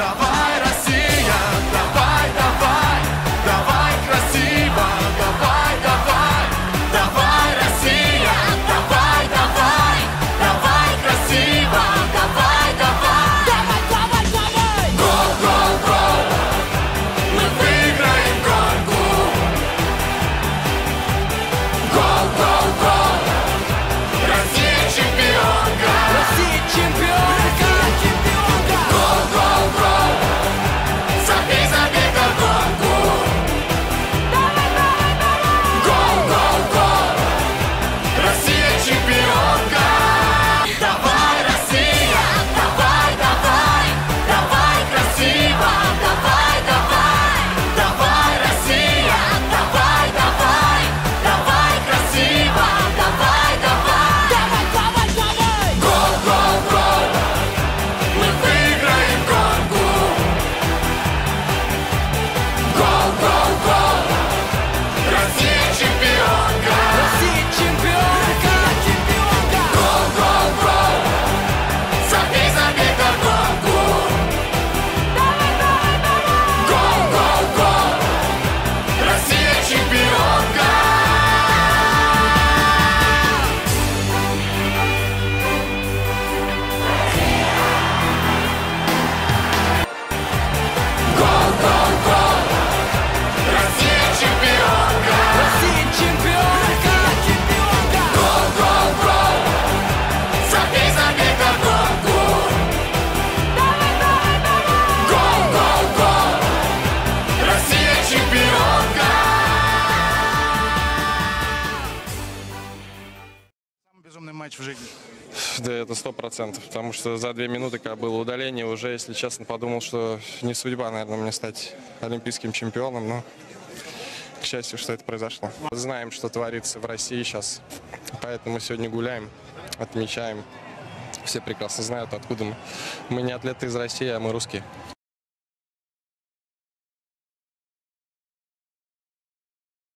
Давай, Россия, давай, давай, давай красиво, давай, давай, давай, Россия, давай, давай, давай красиво, давай, давай, Давай, давай, давай! гол, гол, гол, мы Безумный матч в жизни. Да, это сто процентов, потому что за две минуты, когда было удаление, уже, если честно, подумал, что не судьба, наверное, мне стать олимпийским чемпионом, но к счастью, что это произошло. Знаем, что творится в России сейчас, поэтому сегодня гуляем, отмечаем. Все прекрасно знают, откуда мы. Мы не атлеты из России, а мы русские.